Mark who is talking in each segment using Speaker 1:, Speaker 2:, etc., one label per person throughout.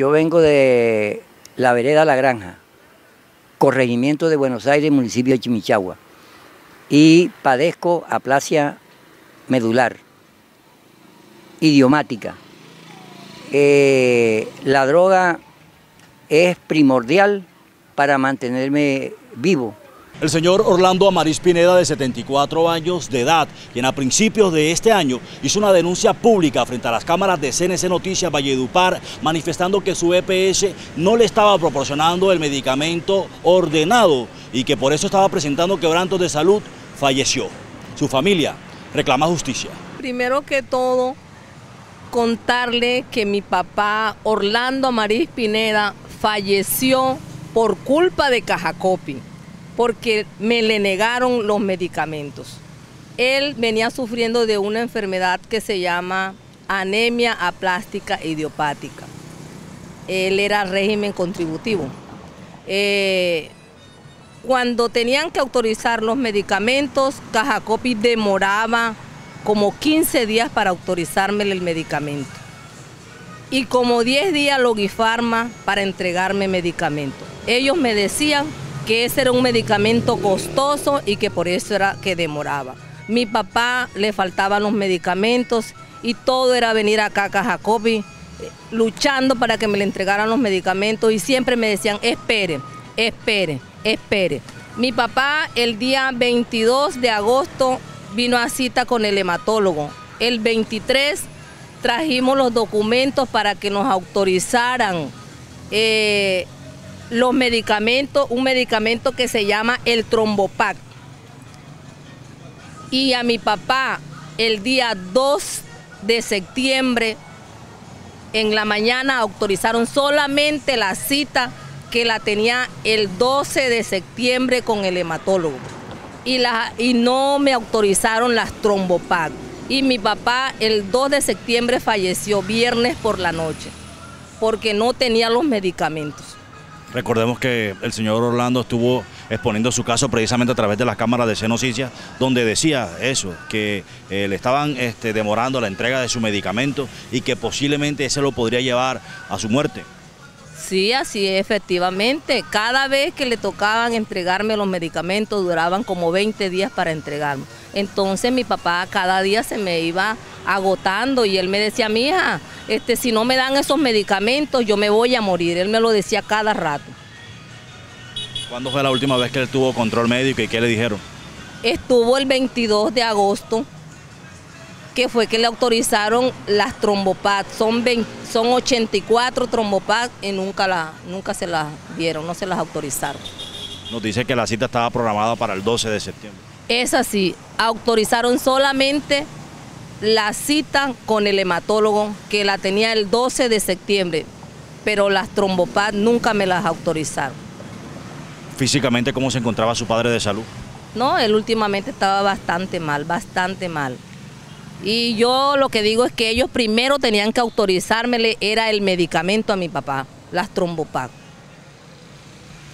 Speaker 1: Yo vengo de la vereda La Granja, corregimiento de Buenos Aires, municipio de Chimichagua, y padezco aplasia medular, idiomática. Eh, la droga es primordial para mantenerme vivo.
Speaker 2: El señor Orlando Amariz Pineda, de 74 años de edad, quien a principios de este año hizo una denuncia pública frente a las cámaras de CNC Noticias Valledupar, manifestando que su EPS no le estaba proporcionando el medicamento ordenado y que por eso estaba presentando quebrantos de salud, falleció. Su familia reclama justicia.
Speaker 3: Primero que todo, contarle que mi papá Orlando Amariz Pineda falleció por culpa de Cajacopi porque me le negaron los medicamentos. Él venía sufriendo de una enfermedad que se llama anemia aplástica idiopática. Él era régimen contributivo. Eh, cuando tenían que autorizar los medicamentos, Cajacopi demoraba como 15 días para autorizarme el medicamento. Y como 10 días Logifarma para entregarme medicamentos. Ellos me decían que ese era un medicamento costoso y que por eso era que demoraba. Mi papá le faltaban los medicamentos y todo era venir acá a Cajacopi eh, luchando para que me le entregaran los medicamentos y siempre me decían, espere, espere, espere. Mi papá el día 22 de agosto vino a cita con el hematólogo. El 23 trajimos los documentos para que nos autorizaran eh, los medicamentos, un medicamento que se llama el trombopac. Y a mi papá el día 2 de septiembre en la mañana autorizaron solamente la cita que la tenía el 12 de septiembre con el hematólogo. Y, la, y no me autorizaron las trombopac. Y mi papá el 2 de septiembre falleció viernes por la noche porque no tenía los medicamentos.
Speaker 2: Recordemos que el señor Orlando estuvo exponiendo su caso precisamente a través de las cámaras de Cenocicia, donde decía eso, que eh, le estaban este, demorando la entrega de su medicamento y que posiblemente ese lo podría llevar a su muerte.
Speaker 3: Sí, así es, efectivamente. Cada vez que le tocaban entregarme los medicamentos duraban como 20 días para entregarme. Entonces mi papá cada día se me iba agotando y él me decía, mi hija, este, si no me dan esos medicamentos yo me voy a morir. Él me lo decía cada rato.
Speaker 2: ¿Cuándo fue la última vez que él tuvo control médico y qué le dijeron?
Speaker 3: Estuvo el 22 de agosto, que fue que le autorizaron las trombopat. Son, son 84 trombopat y nunca, la, nunca se las dieron, no se las autorizaron.
Speaker 2: Nos dice que la cita estaba programada para el 12 de septiembre.
Speaker 3: Es así, autorizaron solamente la cita con el hematólogo que la tenía el 12 de septiembre, pero las trombopad nunca me las autorizaron.
Speaker 2: ¿Físicamente cómo se encontraba su padre de salud?
Speaker 3: No, él últimamente estaba bastante mal, bastante mal. Y yo lo que digo es que ellos primero tenían que autorizármele, era el medicamento a mi papá, las trombopad.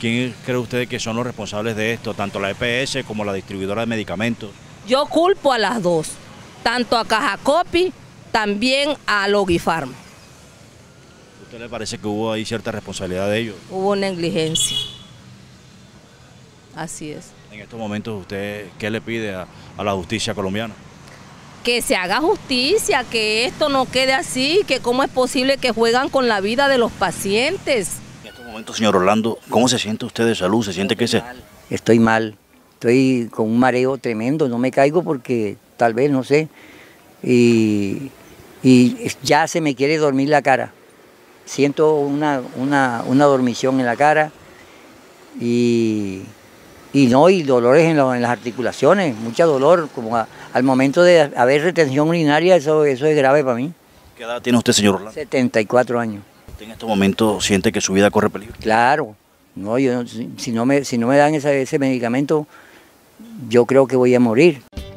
Speaker 2: ¿Quién cree usted que son los responsables de esto, tanto la EPS como la distribuidora de medicamentos?
Speaker 3: Yo culpo a las dos, tanto a Cajacopi, también a Logifarm.
Speaker 2: ¿Usted le parece que hubo ahí cierta responsabilidad de ellos?
Speaker 3: Hubo negligencia. Así es.
Speaker 2: En estos momentos, ¿usted qué le pide a, a la justicia colombiana?
Speaker 3: que se haga justicia, que esto no quede así, que cómo es posible que juegan con la vida de los pacientes
Speaker 2: señor Orlando, ¿cómo se siente usted de salud? ¿Se siente que se...?
Speaker 1: Estoy mal, estoy con un mareo tremendo, no me caigo porque tal vez, no sé, y, ya se me quiere dormir la cara. Siento una, una, dormición en la cara y, no, y dolores en, las articulaciones, mucho dolor, como al momento de haber retención urinaria, eso, eso es grave para mí.
Speaker 2: ¿Qué edad tiene usted, señor Orlando?
Speaker 1: 74 años
Speaker 2: en este momento siente que su vida corre peligro?
Speaker 1: Claro, no, yo, si, no me, si no me dan ese medicamento, yo creo que voy a morir.